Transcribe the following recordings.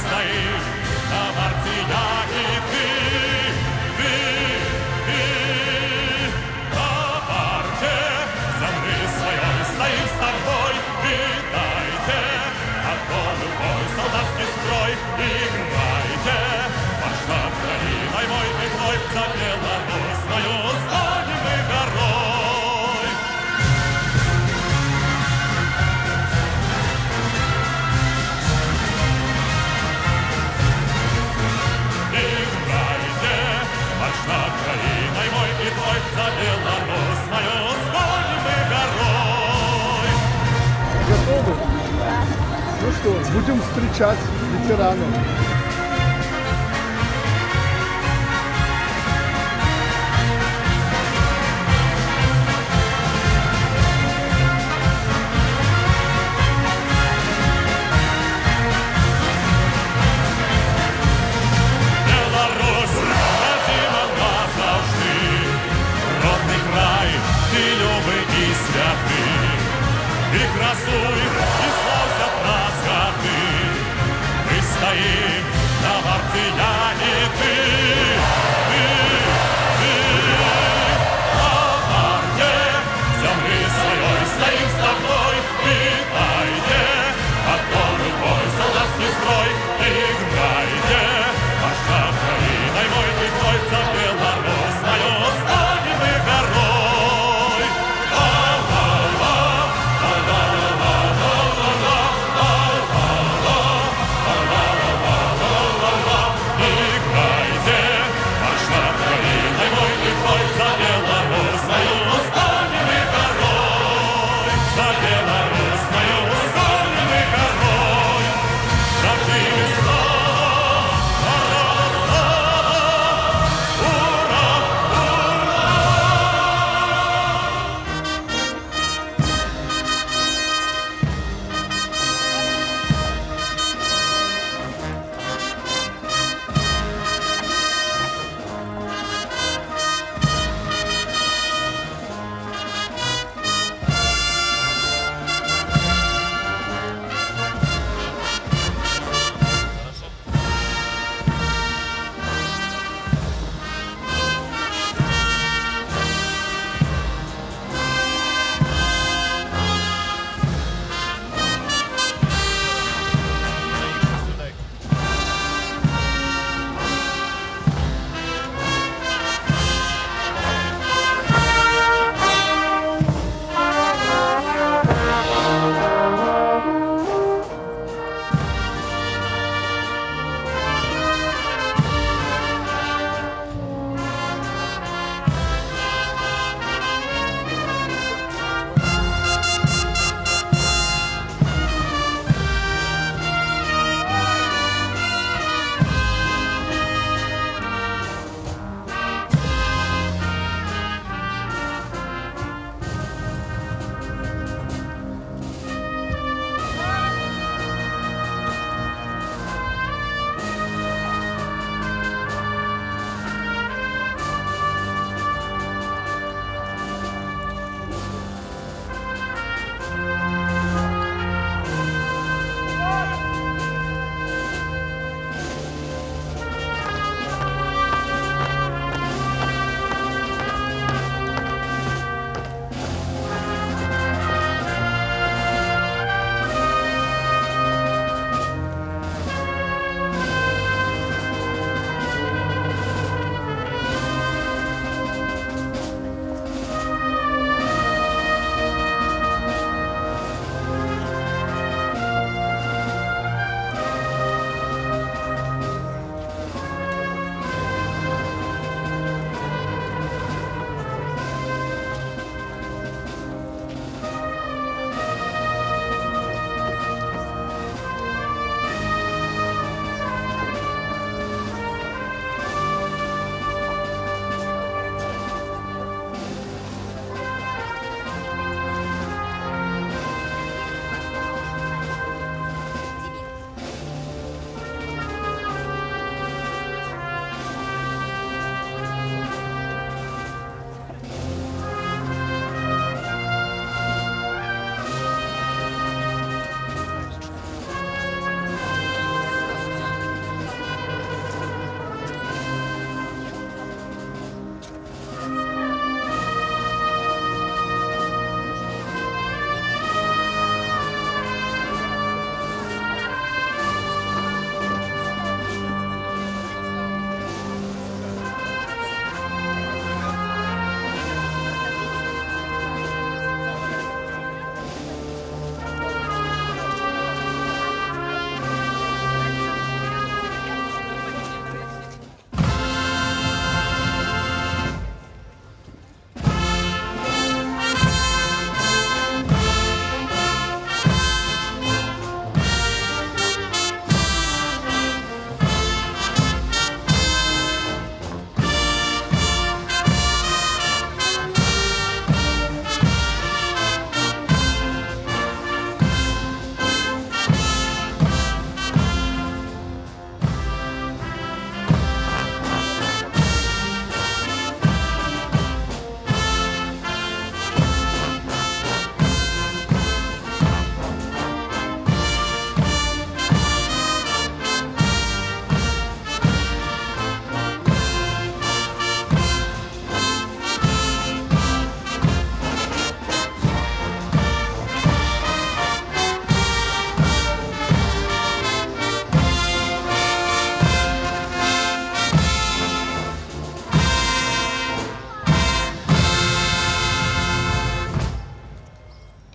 стоишь на мартияне, ты, ты, ты. На марте земли своей стоим с Витайте, готовы бой, солдатский строй, Играйте, марш над краиной мой и твой, За За Беларусь. Готовы? Ну что, будем встречать ветеранов. ти любий і святий, і красуй, і слався праздгати, ми стоїм на вартияні ти, ти,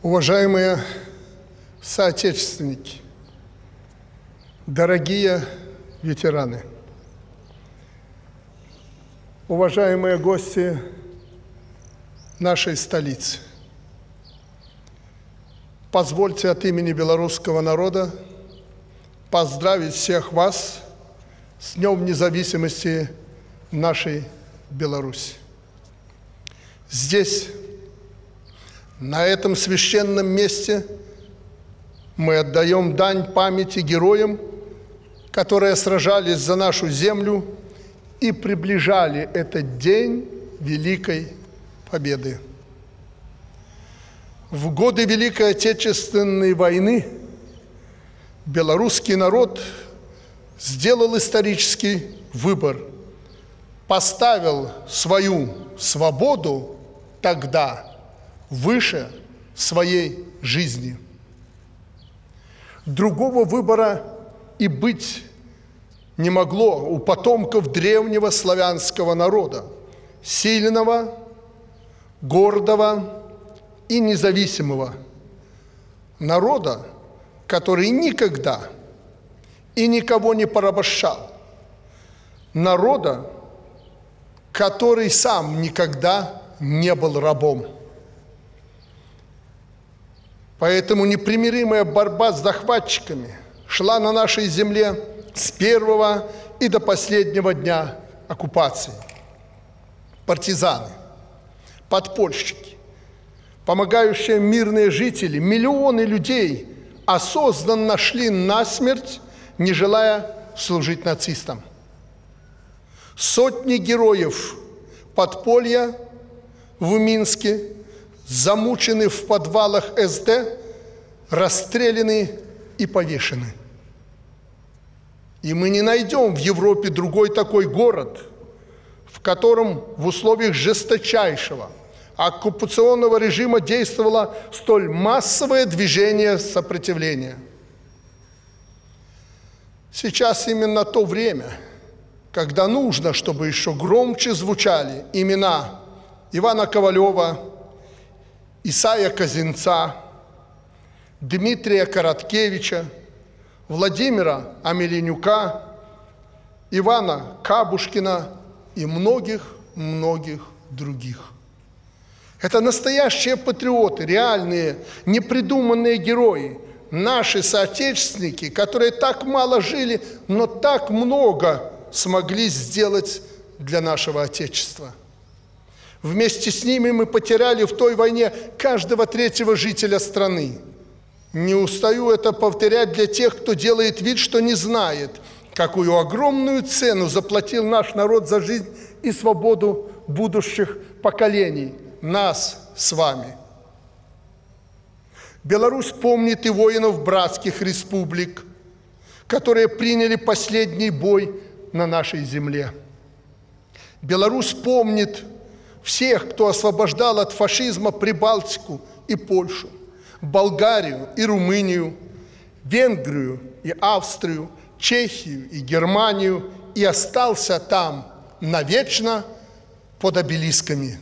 Уважаемые соотечественники, дорогие ветераны, уважаемые гости нашей столицы, позвольте от имени белорусского народа поздравить всех вас с Днем независимости нашей Беларуси. Здесь, на этом священном месте, мы отдаем дань памяти героям, которые сражались за нашу землю и приближали этот день Великой Победы. В годы Великой Отечественной войны белорусский народ сделал исторический выбор, поставил свою свободу тогда выше своей жизни. Другого выбора и быть не могло у потомков древнего славянского народа, сильного, гордого и независимого народа, который никогда и никого не порабощал, народа, который сам никогда не был рабом. Поэтому непримиримая борьба с захватчиками шла на нашей земле с первого и до последнего дня оккупации. Партизаны, подпольщики, помогающие мирные жители, миллионы людей осознанно шли на смерть, не желая служить нацистам. Сотни героев подполья в Минске, замучены в подвалах СД, расстреляны и повешены. И мы не найдем в Европе другой такой город, в котором в условиях жесточайшего оккупационного режима действовало столь массовое движение сопротивления. Сейчас именно то время, когда нужно, чтобы еще громче звучали имена Ивана Ковалева, Исая Казинца, Дмитрия Короткевича, Владимира Амеленюка, Ивана Кабушкина и многих-многих других. Это настоящие патриоты, реальные, непридуманные герои, наши соотечественники, которые так мало жили, но так много смогли сделать для нашего Отечества – Вместе с ними мы потеряли в той войне каждого третьего жителя страны. Не устаю это повторять для тех, кто делает вид, что не знает, какую огромную цену заплатил наш народ за жизнь и свободу будущих поколений, нас с вами. Беларусь помнит и воинов братских республик, которые приняли последний бой на нашей земле. Беларусь помнит всех, кто освобождал от фашизма Прибалтику и Польшу, Болгарию и Румынию, Венгрию и Австрию, Чехию и Германию и остался там навечно под обелисками.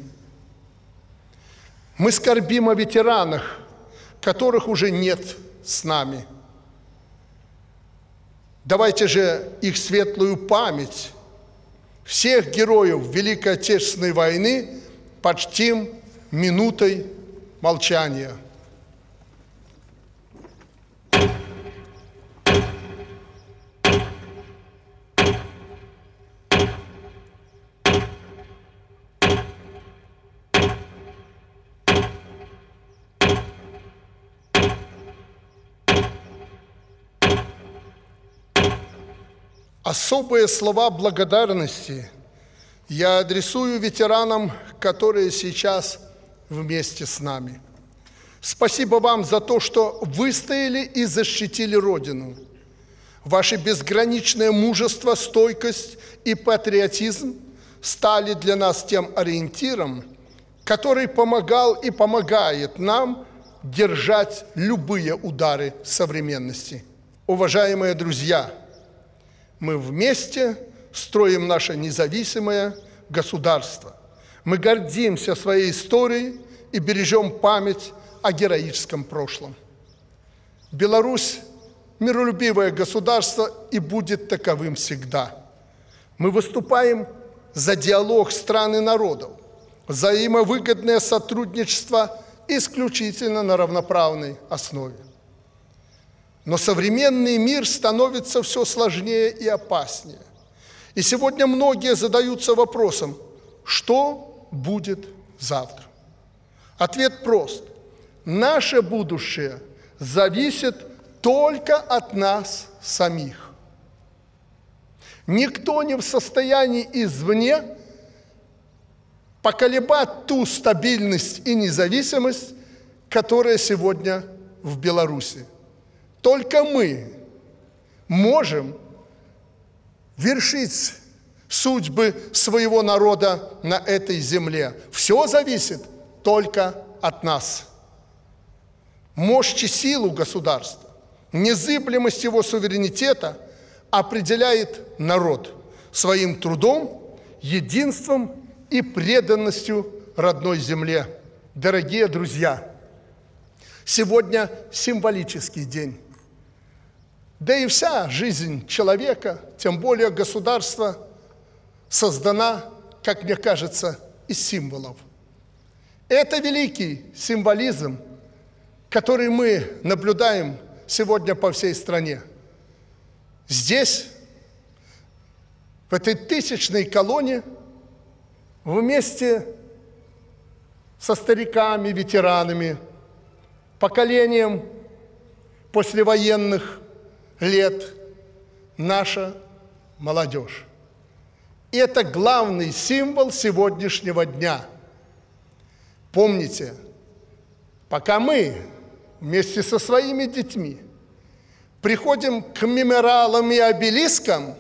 Мы скорбим о ветеранах, которых уже нет с нами. Давайте же их светлую память всех героев Великой Отечественной войны почтим минутой молчания – Особые слова благодарности я адресую ветеранам, которые сейчас вместе с нами. Спасибо вам за то, что выстояли и защитили Родину. Ваше безграничное мужество, стойкость и патриотизм стали для нас тем ориентиром, который помогал и помогает нам держать любые удары современности. Уважаемые друзья – мы вместе строим наше независимое государство. Мы гордимся своей историей и бережем память о героическом прошлом. Беларусь – миролюбивое государство и будет таковым всегда. Мы выступаем за диалог стран и народов, взаимовыгодное сотрудничество исключительно на равноправной основе. Но современный мир становится все сложнее и опаснее. И сегодня многие задаются вопросом, что будет завтра? Ответ прост. Наше будущее зависит только от нас самих. Никто не в состоянии извне поколебать ту стабильность и независимость, которая сегодня в Беларуси. Только мы можем вершить судьбы своего народа на этой земле. Все зависит только от нас. Мощь и силу государства, незыблемость его суверенитета определяет народ своим трудом, единством и преданностью родной земле. Дорогие друзья, сегодня символический день. Да и вся жизнь человека, тем более государства, создана, как мне кажется, из символов. Это великий символизм, который мы наблюдаем сегодня по всей стране. Здесь, в этой тысячной колонне, вместе со стариками, ветеранами, поколением послевоенных лет наша молодежь. И это главный символ сегодняшнего дня. Помните, пока мы вместе со своими детьми приходим к мемориалам и обелискам,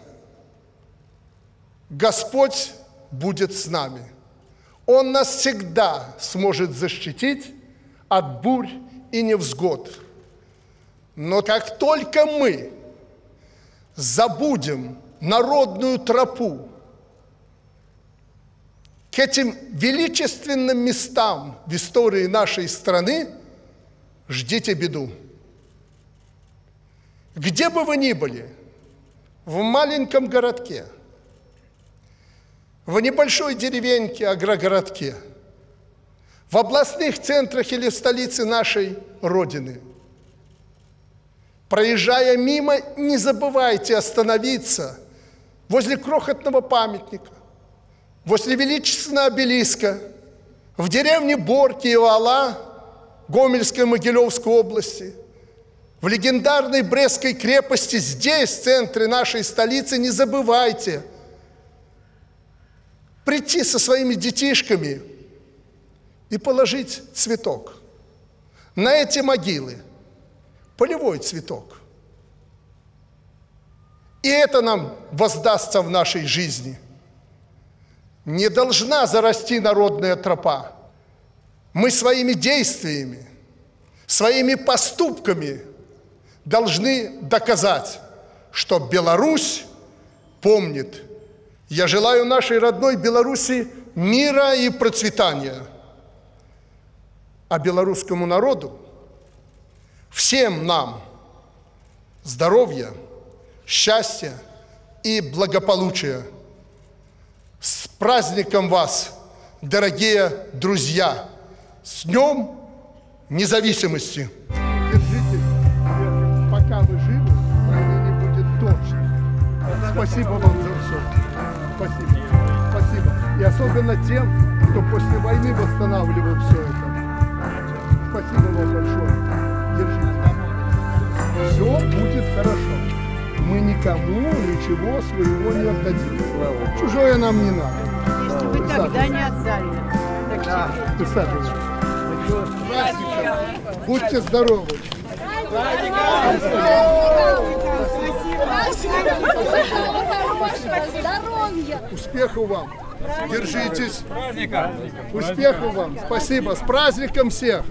Господь будет с нами. Он нас всегда сможет защитить от бурь и невзгод. Но как только мы забудем народную тропу, к этим величественным местам в истории нашей страны, ждите беду. Где бы вы ни были, в маленьком городке, в небольшой деревеньке, агрогородке, в областных центрах или в столице нашей Родины, проезжая мимо, не забывайте остановиться возле крохотного памятника, возле величественного обелиска, в деревне Борки и Вала Гомельской Могилевской области – в легендарной Брестской крепости, здесь, в центре нашей столицы, не забывайте прийти со своими детишками и положить цветок на эти могилы, полевой цветок. И это нам воздастся в нашей жизни. Не должна зарасти народная тропа. Мы своими действиями, своими поступками – должны доказать, что Беларусь помнит. Я желаю нашей родной Беларуси мира и процветания. А белорусскому народу, всем нам здоровья, счастья и благополучия. С праздником вас, дорогие друзья! С Днем Независимости! Спасибо вам за все. Спасибо. Спасибо. И особенно тем, кто после войны восстанавливал все это. Спасибо вам большое. Все будет хорошо. Мы никому ничего своего не отдадим. Чужое нам не надо. Если вы тогда не отдали. Да. Присаживайтесь. Будьте здоровы. Здоровья! Успехов вам! Держитесь! Успехов вам! Спасибо! С праздником всех!